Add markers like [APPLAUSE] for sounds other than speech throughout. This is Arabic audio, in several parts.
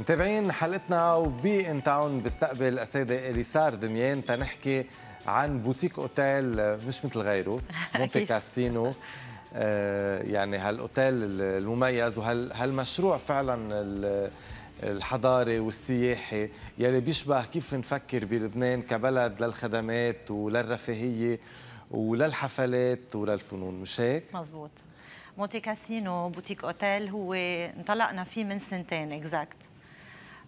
متابعين حلقتنا وب In Town بستقبل السيدة إليسار دميان تنحكي عن boutique hotel مش مثل غيره [LAUGHS] مونتي كاسينو آه، يعني هالأوتيل المميز وهالمشروع فعلا الحضاري والسياحي يلي بيشبه كيف نفكر بلبنان كبلد للخدمات وللرفاهية وللحفلات وللفنون مش هيك؟ مزبوط. مونتي كاسينو boutique hotel هو انطلقنا فيه من سنتين exact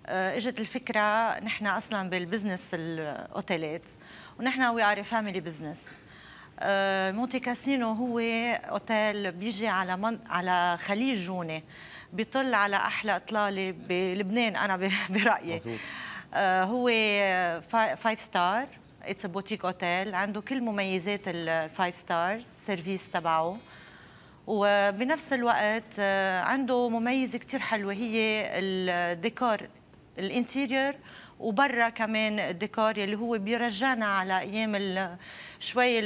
إجت الفكرة نحن أصلا بال business الأوتيلات ونحن we are family business مونتي كاسينو هو أوتيل بيجي على من على خليج جونة بيطل على أحلى إطلالة بلبنان أنا [LAUGHS] برأيي. مزبوط. هو five star it's boutique hotel عنده كل مميزات ال five stars ال service تبعه. وبنفس الوقت عنده مميزة كثير حلوة هي الديكور ال interior وبرا كمان الديكور اللي هو بيرجعنا على أيام شوي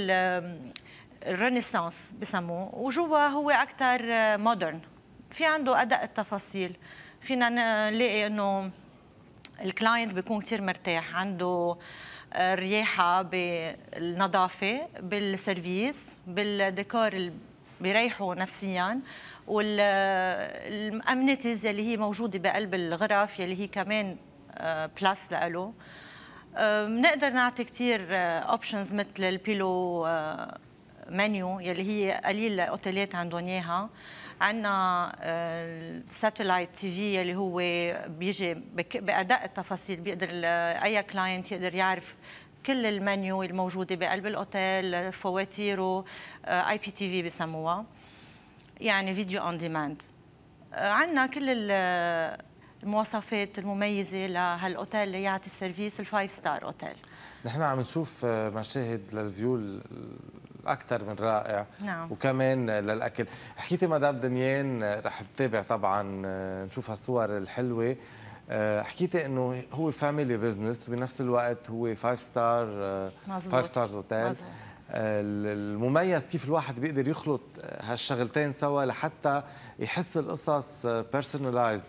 ال Renaissance بسموه. وجوا هو أكثر modern. في عنده ادق التفاصيل. فينا نلاقي إنه ال client بيكون كثير مرتاح. عنده الرياحه بالنظافة بال service بالديكور اللي بيريحوا نفسيا. وال amenities اللي هي موجودة بقلب الغرف يلي هي كمان plus إنه بنقدر نعطي كثير options مثل ال pillow menu يلي هي قليل الاوتيلات عندهم إياها. عندنا ال satellite TV يلي هو بيجي بادق التفاصيل بيقدر أي client يقدر يعرف كل المنيو الموجودة بقلب الأوتيل فواتيره IPTV بسموها. يعني video on demand عندنا كل المواصفات المميزة لهالأوتيل اللي يعطي ال service ال five star أوتيل. نحن عم نشوف مشاهد لل view أكثر من رائع. نعم. وكمان للأكل. حكيتي مدام دميان رح تتابع طبعا نشوف هالصور الحلوة. حكيتي إنه هو family business وبنفس الوقت هو five star five stars أوتيل. المميز كيف الواحد بيقدر يخلط هالشغلتين سوا لحتى يحس القصص personalized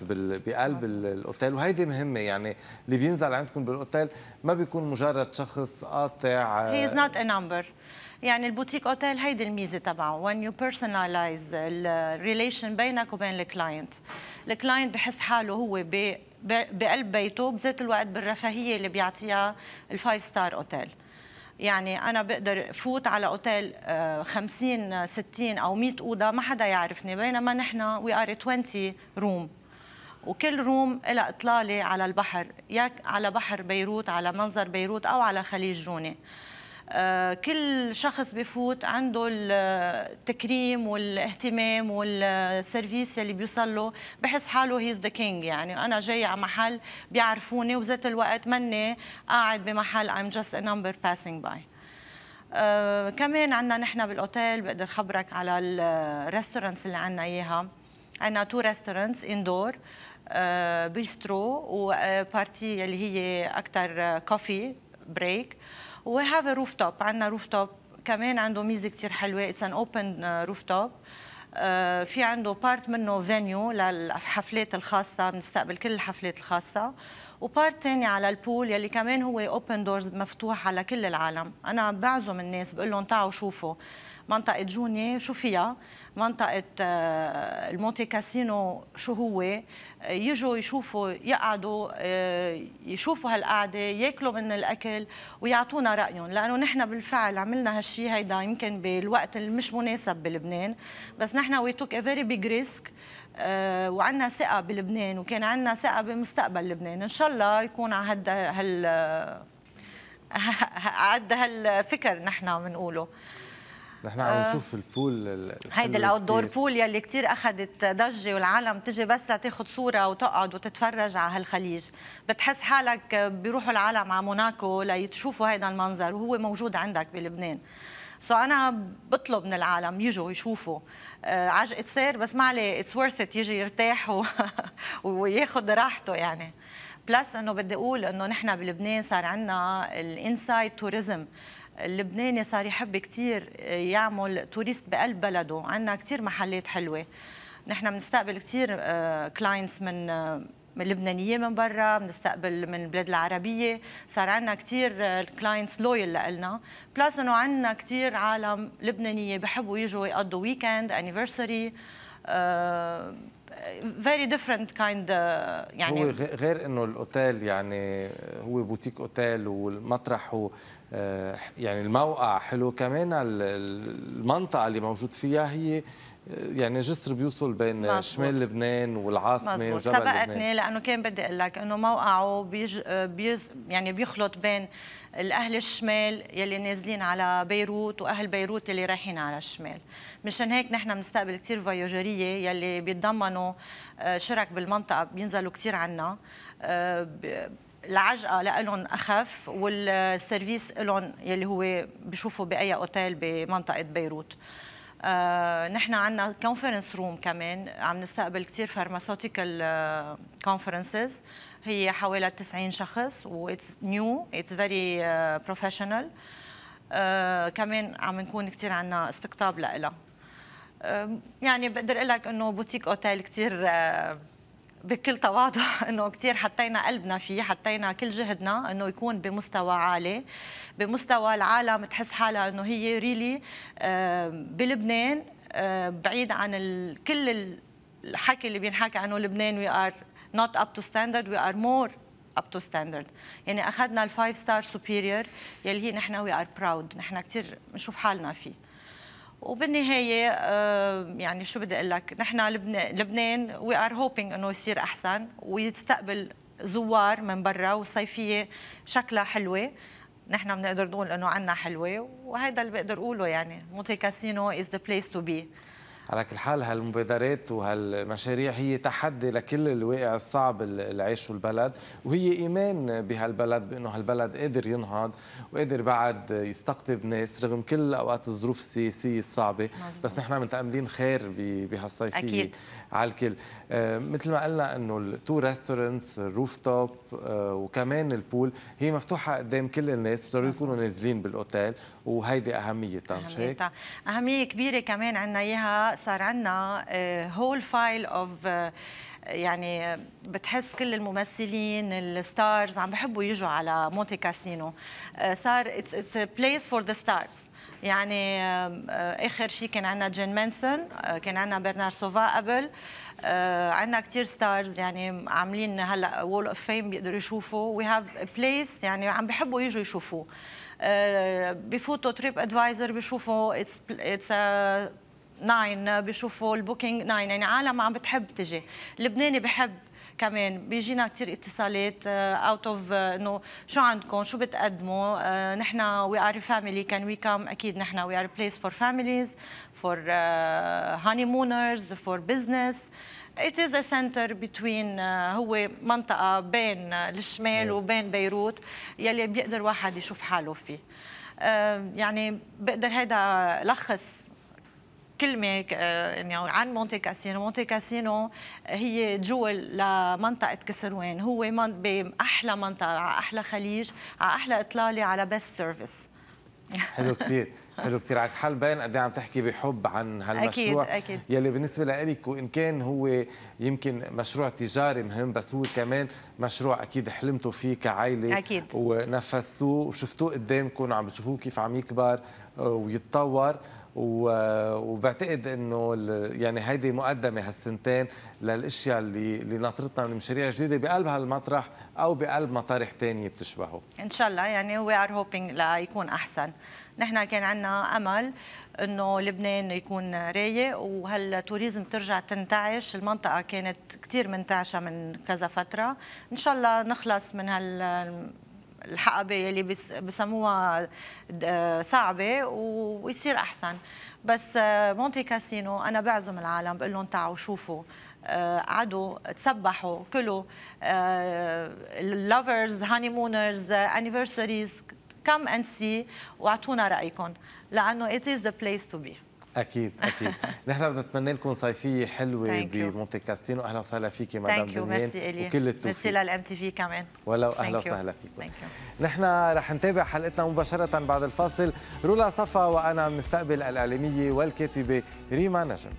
بقلب الأوتيل. وهيدي مهمة يعني اللي بينزل عندكم بالأوتيل ما بيكون مجرد شخص قاطع he is not a number يعني البوتيك أوتيل هيدي الميزة تبعه. When you personalize ال relation بينك وبين ال client. ال client بحس حاله هو بقلب بيته بذات الوقت بالرفاهية اللي بيعطيها ال five star أوتيل. يعني أنا بقدر فوت على أوتيل 50 60 أو 100 أوضة ما حدا يعرفني بينما نحن we are 20 room وكل room لها إطلالة على البحر يا على بحر بيروت على منظر بيروت أو على خليج جونه كل شخص بفوت عنده التكريم والاهتمام وال service اللي بيوصل له. بحس حاله he's the king يعني أنا جاي على محل بيعرفوني وبذات الوقت مني قاعد بمحل I'm just a number passing by. آه كمان عندنا نحن بالأوتيل بقدر خبرك على ال restaurants اللي عندنا إياها. عندنا two restaurants indoor آه bistro وبارتي اللي هي أكثر coffee break we have rooftop عندنا rooftop كمان عنده ميزة كثير حلوة. It's an open rooftop في عنده part منه venue للحفلات الخاصة. بنستقبل كل الحفلات الخاصة. و part ثاني على ال pool يلي كمان هو open doors مفتوح على كل العالم. أنا بعزم الناس بقول لهم تعالوا شوفوا. منطقة جونيه شو فيها؟ منطقة المونتي كاسينو شو هو؟ يجوا يشوفوا يقعدوا يشوفوا هالقعدة ياكلوا من الأكل ويعطونا رأيهم. لأنه نحن بالفعل عملنا هالشيء هيدا يمكن بالوقت المش مناسب بلبنان. بس نحن we took a very big risk وعندنا ثقة بلبنان وكان عندنا ثقة بمستقبل لبنان. إن شاء الله يكون على هال [LAUGHS] هال هالفكر نحن بنقوله. نحن عم نشوف ال pool هيدي ال outdoor pool يلي كثير اخذت ضجة والعالم تجي بس لتاخذ صورة وتقعد وتتفرج على هالخليج. بتحس حالك بيروحوا العالم على موناكو ليشوفوا هيدا المنظر وهو موجود عندك بلبنان. so so أنا بطلب من العالم يجوا يشوفوا. آه عجقة سير بس ما عليه it's worth it يجي يرتاح و... [LAUGHS] وياخذ راحته يعني. plus إنه بدي أقول إنه نحن بلبنان صار عندنا ال inside tourism اللبناني صار يحب كثير يعمل tourist بقلب بلده عندنا كثير محلات حلوة. نحن بنستقبل كثير clients من من لبنانية من برا بنستقبل من البلاد العربية. صار عندنا كثير clients loyal لنا plus إنه عندنا كثير عالم لبنانية بحبوا يجوا يقضوا weekend anniversary very different kind يعني هو غير إنه الأوتيل يعني هو بوتيك أوتيل والمطرح هو آه، يعني الموقع حلو كمان المنطقة اللي موجود فيها هي يعني جسر بيوصل بين مزبوط. شمال لبنان والعاصمة مزبوط. وجبل سبقتني لبنان لأنه كان بدي أقول لك إنه موقعه بيج... بيز... يعني بيخلط بين الأهل الشمال يلي نازلين على بيروت وأهل بيروت يلي رايحين على الشمال. مشان هيك نحن بنستقبل كثير فيوجريه يلي بيتضمنوا آه، شركات بالمنطقة بينزلوا كثير عنا. آه، العجقة لهم أخف وال service لهم يلي هو بشوفوا بأي أوتيل بمنطقة بيروت. آه نحن عندنا conference room كمان. عم نستقبل كثير pharmaceutical conferences هي حوالي 90 شخص و it's new it's very professional كمان عم نكون كثير عندنا استقطاب لها uh, يعني بقدر أقول لك إنه بوتيك اوتيل كثير uh, بكل تواضع [LAUGHS] إنه كثير حطينا قلبنا فيه حطينا كل جهدنا إنه يكون بمستوى عالي بمستوى العالم تحس حالها إنه هي really بلبنان بعيد عن كل الحكي اللي بينحكى عنه لبنان we are not up to standard we are more up to standard يعني أخذنا ال five star superior يلي هي نحن we are proud نحن كثير بنشوف حالنا فيه. وبالنهاية يعني شو بدي أقول لك؟ نحن لبنان we are hoping إنه يصير أحسن ويستقبل زوار من برا والصيفيه شكلها حلوة. نحن بنقدر نقول إنه عنا حلوة وهذا اللي بقدر أقوله يعني. مونتي كاسينو is the place to be على كل حال هالمبادرات وهالمشاريع هي تحدي لكل الواقع الصعب اللي عايشه البلد وهي إيمان بهالبلد بأنه هالبلد قادر ينهض وقادر بعد يستقطب ناس رغم كل أوقات الظروف السياسية الصعبة مزبوط. بس نحن متاملين خير بهالصيفية أكيد. على الكل آه مثل ما قلنا إنه ال two restaurants ال roof top آه وكمان ال pool هي مفتوحة قدام كل الناس بصيروا يكونوا نازلين بالأوتيل وهيدي أهميتها مش هيك؟ أهمية كبيرة كمان عندنا إياها صار عندنا whole file of يعني بتحس كل الممثلين ال stars عم بحبوا يجوا على مونتي كاسينو. آه، صار it's place for the stars يعني آه، آخر شيء كان عندنا جين مانسون آه، كان عندنا برنار سوفا قبل. عندنا كثير stars يعني عاملين هلأ wall of fame بيقدروا يشوفوا. we have place يعني عم بحبوا يجوا يشوفوه. بفوتوا TripAdvisor بشوفوا it's it's nine بيشوفوا ال Booking nine. يعني عالم عم بتحب تجي. اللبناني بحب كمان. بيجينا كثير اتصالات out of إنه شو عندكم؟ شو بتقدموا؟ نحن we are family can we come أكيد نحن we are place for families for honeymooners for business It is a center between uh, هو منطقة بين الشمال وبين بيروت. يلي بيقدر واحد يشوف حاله فيه. uh, يعني بقدر هيدا لخص كلمة آه، يعني عن مونتي كاسينو. مونتي كاسينو هي jewel لمنطقة كسروان. هو باحلى منطقة على أحلى خليج على أحلى إطلالة على best service [LAUGHS] حلو كثير حلو كثير على حال باين قد إيه عم تحكي بحب عن هالمشروع. أكيد أكيد. يلي بالنسبة لك وإن كان هو يمكن مشروع تجاري مهم بس هو كمان مشروع أكيد حلمتوا فيه كعائلة أكيد. ونفذتوه وشفتوه قدامكم عم بتشوفوه كيف عم يكبر آه، ويتطور. وبعتقد إنه يعني هيدي مقدمة هالسنتين للأشياء اللي اللي ناطرتنا من مشاريع جديدة بقلب هالمطرح أو بقلب مطارح ثانية بتشبهه. إن شاء الله. يعني we are hoping ليكون أحسن. نحن كان عندنا أمل إنه لبنان يكون رايق وهال tourism ترجع تنتعش. المنطقة كانت كثير منتعشة من كذا فترة. إن شاء الله نخلص من هال الحقبة يلي بسموها صعبة ويصير أحسن. بس آه، مونتي كاسينو أنا بعزم العالم بقول لهم تعوا شوفوا آه، قعدوا تسبحوا كلوا ال lovers honeymooners anniversaries come and see واعطونا رأيكم لأنه it is the place to be أكيد أكيد. [LAUGHS] نحن بدنا نتمنى لكم صيفية حلوة بمونتي كاسينو. أهلا وسهلا فيكي مدام دميان وكل التوفيق. ميرسي لل MTV كمان. ولو أهلا وسهلا فيكم. نحن رح نتابع حلقتنا مباشرة بعد الفاصل. رولا صفا وأنا بنستقبل الاعلاميه والكاتبة ريما نجم.